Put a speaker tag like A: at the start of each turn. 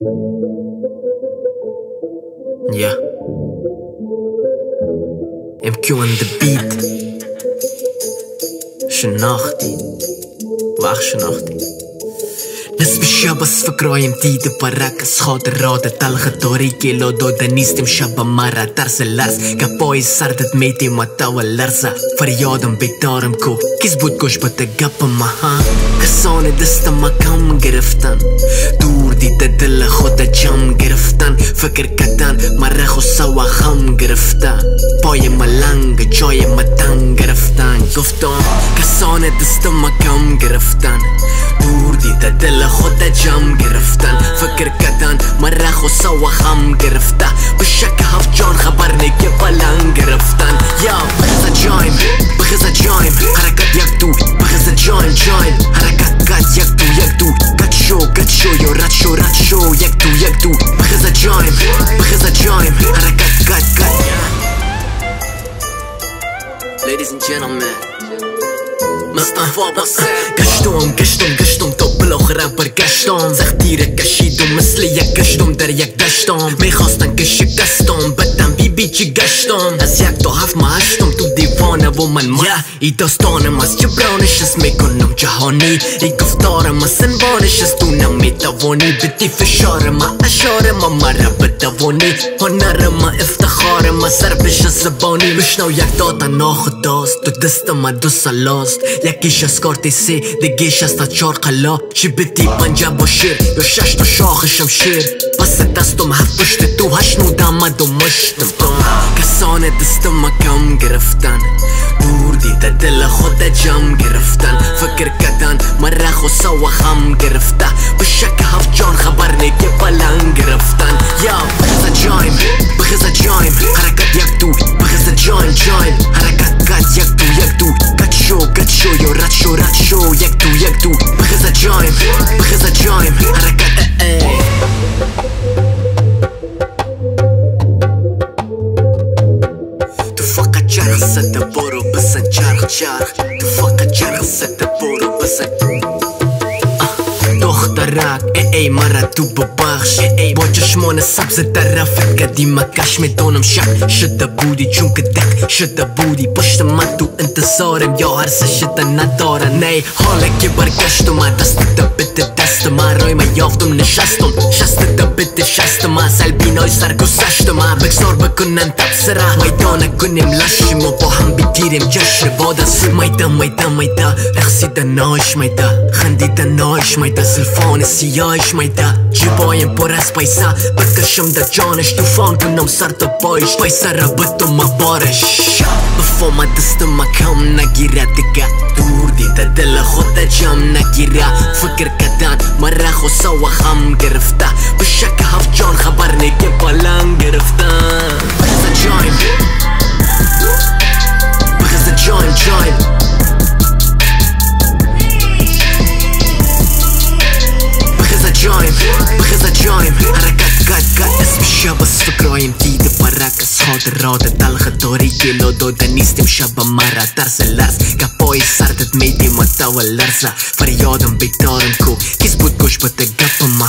A: Yeah. MQ on the beat. شناختي واخ شناختي ناس بالشابة فكرة يمتيد براكس خاطرات تلخ طريقي لو دو دنيستم شابة مرة ترس اللرس كابوي سردت ميتي متا اللرسة فريادم بيتارم كو كيس بود گوش بتقب مها کسان دستم کم گرفتن دور دیده دل خود جم گرفتن فکر کردن مره خو سوا خم گرفتن پای ملنگ جای گرفتن گفتم کسان دستم کم گرفتن. دور دیده دل خود جم گرفتن. فکر کردن مره خو سوا خم گرفته. به شک هفت جان خبر نگه بلنگ گرفتن. یا بخزا جایم بخزا جایم. حرکت یک دو بخزا جایم جایم. حرکت گت یک دو یک دو. گت شو گت شو یا رد شو رد شو. یک دو یک دو. بخزا جایم بخزا جایم. حرکت Ladies and gentlemen مصطفى بصر قشتم قشتم قشتم تا بالاخره برگشتم زختیر کشیدم مثل یک گشتم در یک دشتم میخواستن که شکستم بدم بی بی چی گشتم. از یک تا هفت ما هشتم تو دیوانه و من ما ای داستانم از جبرانش از می‌کنم جهانی. ای گفتارم از انبانش از تو نمی‌توانی بدی فشار ما اشار ما مرا بدوانی. هنر ما افتخار ما ضربش از زبانی. بشنو یک دادا ناخداست تو دست ما دو سلاست یکیش از کارت سه دیگیش از تا چار قلا چی بدی پنجه با شیر یا شش تا شاخ شمشیر. پس دستم هفت پشت تو هشنود آمد و مشتم کسان دستم کم گرفتن دور دیده دل خود جم گرفتن فکر کردن مره خو سوا خم گرفته به شک هفت جان خبر نگه بلنگ گرفتن یا بخزا جایم بخزا جایم حرکت یک دو بخزا جایم جایم حرکت گت یک دو یک دو گت شو گت شو یا رد شو رد شو یک دو یک دو بخزا جایم بخزا جایم زده برو بزن چرخ چرخ. تو فقط چرخ زده برو بزن دخترک ای ای مرا تو ببخش با چشمان سبز طرف قدیم کش می‌دونم شک شده بودی چون که دک شده بودی پشت من تو انتظارم یا هر شده نداره نه حالا که برگشتم دست دبت دست من رای من یافتم نشستم شست دبت شست من سلبینای سرگذشتم بکسار بکنن تبصره میدان کنیم لشیم و با هم بگیریم جشن باد از میده میده میده رقصیدن ناش میده خندیدن ناش میده زلفان سیاهش میده جیبایم پر از پیسه بکشم در جانش توفان کنم سر تا پایش پیسه را بتم بارش بفهم دست ما کم نگیره دیگه دور دیده دل خود جمع نگیره فکر کردن مره خو سوا خم گرفته به شک هفت جان خبر نگه بلنگ گرفتن شب از فکرایم دیده برعکس خاطرات تلخ طریقی لو داده نیستیم شب مرا ترس لرز گپای سردت میدیم و تو لرزه فریادم بیدارم کو کس بود گوش بده گپ ما